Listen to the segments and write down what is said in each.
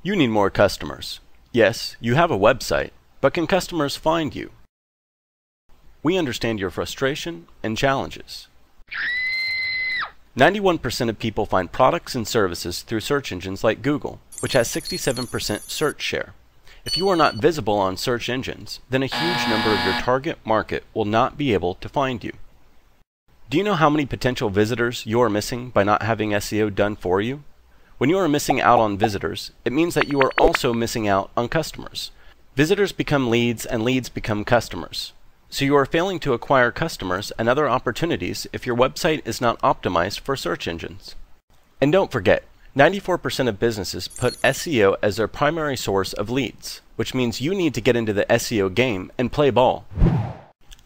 You need more customers. Yes, you have a website, but can customers find you? We understand your frustration and challenges. 91% of people find products and services through search engines like Google, which has 67% search share. If you are not visible on search engines, then a huge number of your target market will not be able to find you. Do you know how many potential visitors you are missing by not having SEO done for you? When you are missing out on visitors, it means that you are also missing out on customers. Visitors become leads and leads become customers. So you are failing to acquire customers and other opportunities if your website is not optimized for search engines. And don't forget, 94% of businesses put SEO as their primary source of leads, which means you need to get into the SEO game and play ball.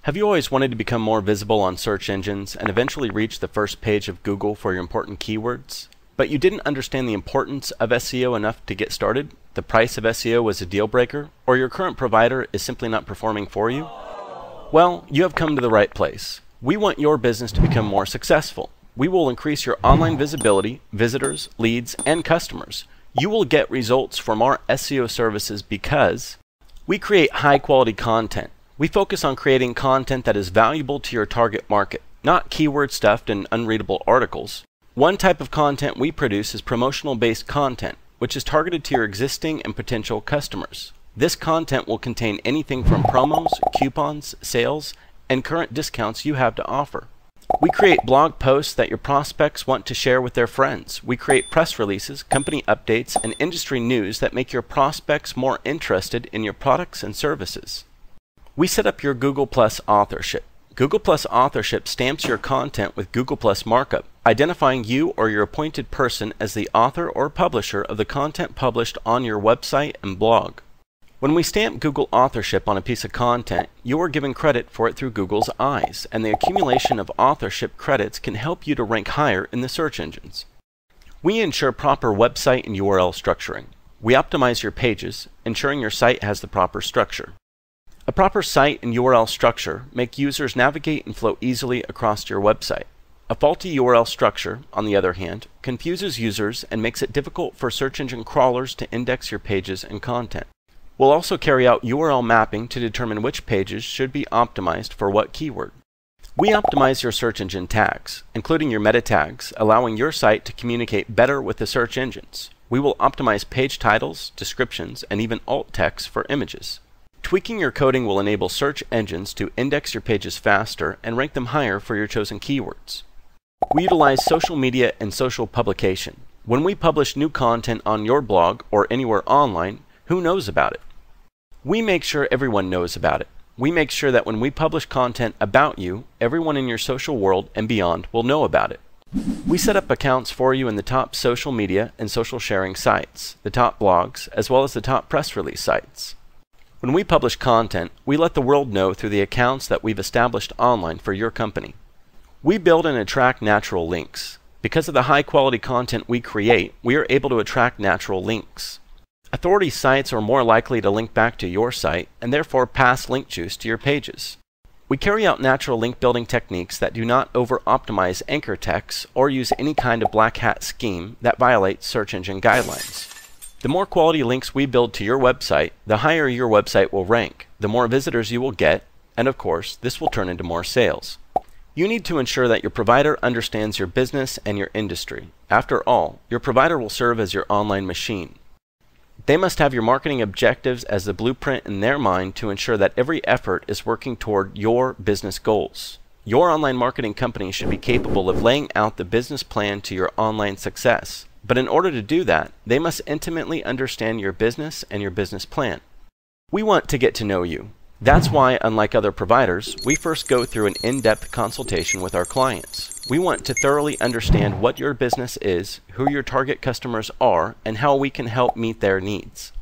Have you always wanted to become more visible on search engines and eventually reach the first page of Google for your important keywords? But you didn't understand the importance of SEO enough to get started, the price of SEO was a deal breaker, or your current provider is simply not performing for you? Well, you have come to the right place. We want your business to become more successful. We will increase your online visibility, visitors, leads, and customers. You will get results from our SEO services because we create high quality content. We focus on creating content that is valuable to your target market, not keyword stuffed and unreadable articles. One type of content we produce is promotional based content, which is targeted to your existing and potential customers. This content will contain anything from promos, coupons, sales, and current discounts you have to offer. We create blog posts that your prospects want to share with their friends. We create press releases, company updates, and industry news that make your prospects more interested in your products and services. We set up your Google Plus authorship. Google Plus authorship stamps your content with Google Plus markup, identifying you or your appointed person as the author or publisher of the content published on your website and blog. When we stamp Google authorship on a piece of content, you are given credit for it through Google's eyes, and the accumulation of authorship credits can help you to rank higher in the search engines. We ensure proper website and URL structuring. We optimize your pages, ensuring your site has the proper structure. A proper site and URL structure make users navigate and flow easily across your website. A faulty URL structure, on the other hand, confuses users and makes it difficult for search engine crawlers to index your pages and content. We'll also carry out URL mapping to determine which pages should be optimized for what keyword. We optimize your search engine tags, including your meta tags, allowing your site to communicate better with the search engines. We will optimize page titles, descriptions, and even alt text for images. Tweaking your coding will enable search engines to index your pages faster and rank them higher for your chosen keywords. We utilize social media and social publication. When we publish new content on your blog or anywhere online, who knows about it? We make sure everyone knows about it. We make sure that when we publish content about you, everyone in your social world and beyond will know about it. We set up accounts for you in the top social media and social sharing sites, the top blogs, as well as the top press release sites. When we publish content, we let the world know through the accounts that we've established online for your company. We build and attract natural links. Because of the high quality content we create, we are able to attract natural links. Authority sites are more likely to link back to your site and therefore pass link juice to your pages. We carry out natural link building techniques that do not over optimize anchor texts or use any kind of black hat scheme that violates search engine guidelines. The more quality links we build to your website, the higher your website will rank, the more visitors you will get, and of course, this will turn into more sales. You need to ensure that your provider understands your business and your industry. After all, your provider will serve as your online machine. They must have your marketing objectives as the blueprint in their mind to ensure that every effort is working toward your business goals. Your online marketing company should be capable of laying out the business plan to your online success. But in order to do that, they must intimately understand your business and your business plan. We want to get to know you. That's why, unlike other providers, we first go through an in depth consultation with our clients. We want to thoroughly understand what your business is, who your target customers are, and how we can help meet their needs.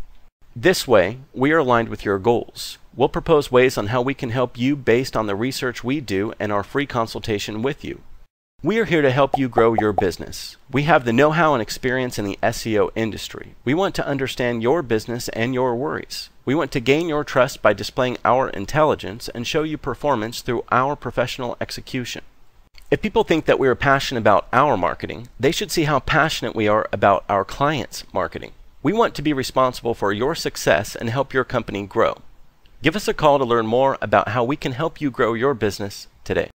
This way, we are aligned with your goals. We'll propose ways on how we can help you based on the research we do and our free consultation with you. We are here to help you grow your business. We have the know how and experience in the SEO industry. We want to understand your business and your worries. We want to gain your trust by displaying our intelligence and show you performance through our professional execution. If people think that we are passionate about our marketing, they should see how passionate we are about our clients' marketing. We want to be responsible for your success and help your company grow. Give us a call to learn more about how we can help you grow your business today.